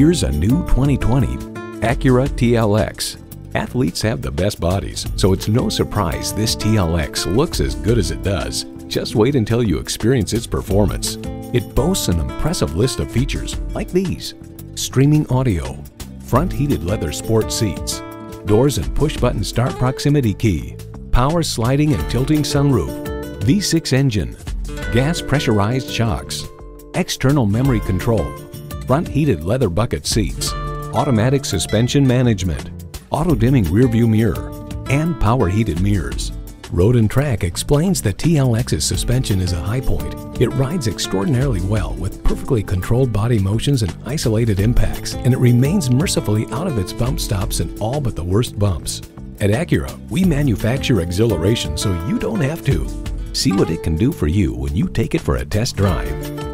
Here's a new 2020 Acura TLX. Athletes have the best bodies, so it's no surprise this TLX looks as good as it does. Just wait until you experience its performance. It boasts an impressive list of features like these. Streaming audio, front heated leather sport seats, doors and push-button start proximity key, power sliding and tilting sunroof, V6 engine, gas pressurized shocks, external memory control, front heated leather bucket seats, automatic suspension management, auto dimming rearview mirror, and power heated mirrors. Road and Track explains that TLX's suspension is a high point. It rides extraordinarily well with perfectly controlled body motions and isolated impacts, and it remains mercifully out of its bump stops in all but the worst bumps. At Acura, we manufacture exhilaration so you don't have to. See what it can do for you when you take it for a test drive.